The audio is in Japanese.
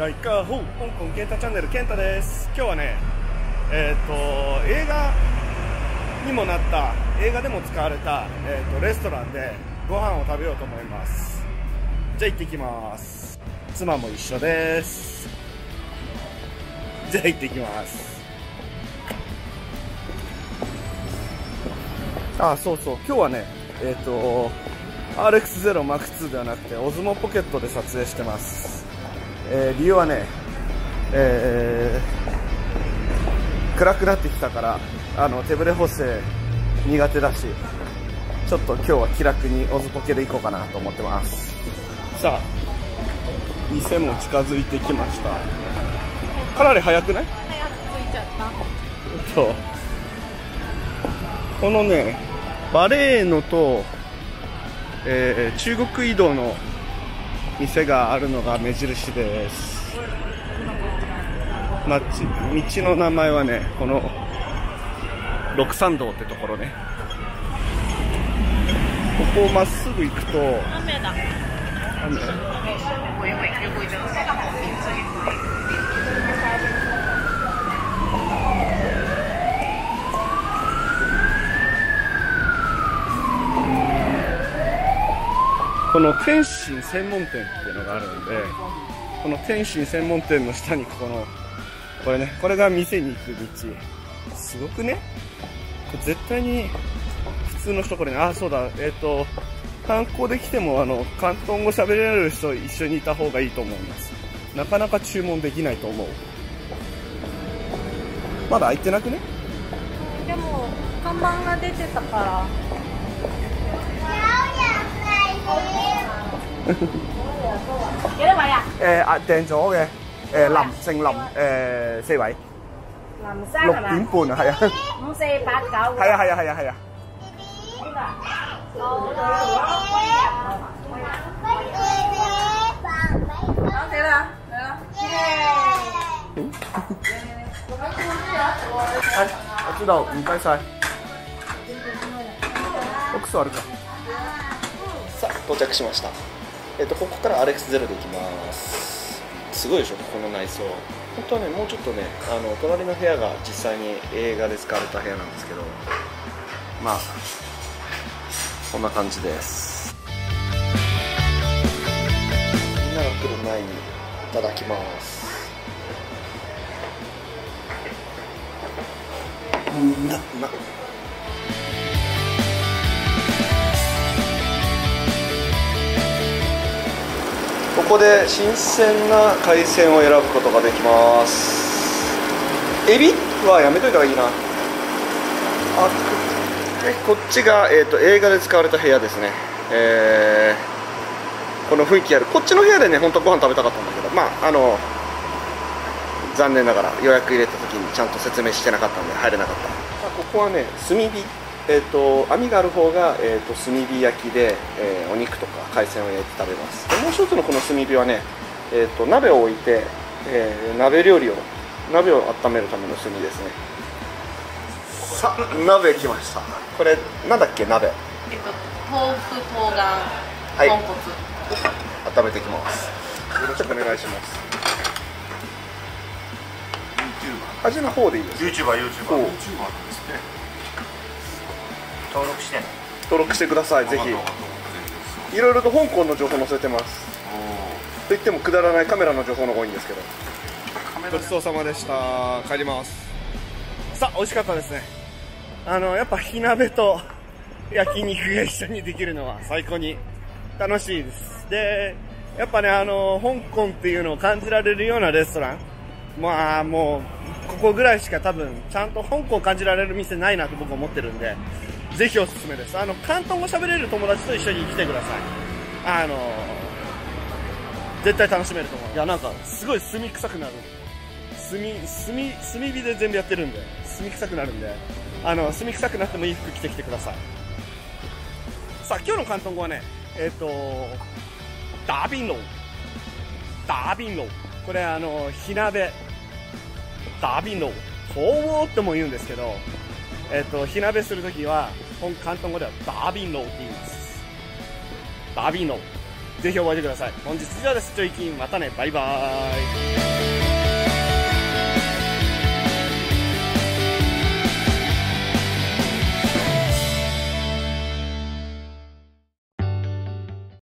大家ほ香港ケンタチャンネルケンタです。今日はねえっ、と映画にもなった映画でも使われた、えー、とレストランでご飯を食べようと思います。じゃあ行ってきます。妻も一緒です。じゃあ行ってきます。あそうそう。今日はねえっ、と RX0MAX2 ではなくてオズモポケットで撮影してます、えー理由はね、えー暗くなってきたからあの手ぶれ補正苦手だしちょっと今日は気楽にオズポケで行こうかなと思ってます。さあ店も近づいてきました。かなり早くない？早く着いちゃった。とこのねバレーノと、えー中国移動の店があるのが目印です。街道の名前はねこの六山道ってところね。ここをまっすぐ行くと雨この天津専門店っていうのがあるんでこの天津専門店の下にこのこれねこれが店に行く道。すごくね？これ絶対に普通の人これね。あそうだ。えっ、と観光で来てもあの広東語喋れられる人一緒にいた方がいいと思います。なかなか注文できないと思う。まだ開いてなくね？でも看板が出てたから。幾多位啊？誒啊訂咗嘅誒林姓林誒四位林生六係咪點？半啊係啊五四八九。係啊係啊係啊係啊邊個啊？好啦。講幾啦？嚟啦！はい我知道唔該晒奥座るかさあ 到着しました。えっ、とここからアレックスゼロで行きます。すごいでしょここの内装。本当はねもうちょっとねあの隣の部屋が実際に映画で使われた部屋なんですけど。まあこんな感じです。みんなが来る前にいただきます。ななここで新鮮な海鮮を選ぶことができます。エビはやめといた方がいいな。あでこっちが、えー、と映画で使われた部屋ですね。えーこの雰囲気ある。こっちの部屋でね本当ご飯食べたかったんだけど。まああの残念ながら予約入れた時にちゃんと説明してなかったんで入れなかった。ここはね炭火。えー、と網がある方が、えー、と炭火焼きで、えーお肉とか海鮮を焼いて食べます。でもう一つのこの炭火はね、えー、と鍋を置いて、えー鍋料理を鍋を温めるための炭ですね。さあ鍋来ました。これなんだっけ鍋？えっと、豆腐、冬瓜、はい。豚骨。温めていきます。よろしくお願いします。味の方でいいです YouTuber、YouTuber、YouTuber ですね。登録してね。登録してくださいぜひ。い。ろいろと香港の情報載せてます。おと言ってもくだらないカメラの情報の方が多いんですけど。ごちそうさまでした。帰ります。さあ美味しかったですね。あのやっぱ火鍋と焼肉が一緒にできるのは最高に楽しいです。でやっぱねあの香港っていうのを感じられるようなレストラン。まあもうここぐらいしか多分ちゃんと香港を感じられる店ないなと僕は思ってるんでぜひおすすめです。あの広東語喋れる友達と一緒に来てください。あの絶対楽しめると思う。いやなんかすごい炭臭くなる。炭炭炭火で全部やってるんで。炭臭くなるんで。あの炭臭くなってもいい服着てきてください。さあ今日の広東語はねえっ、とダービンローダービンローこれあの火鍋。ダービンローフォーウォーっても言うんですけどえっ、と火鍋するときは本広東語ではダービーノーって言います。ダービーノー。ぜひ覚えてください。本日以上です。ちょいきん。またね。バイバーイ。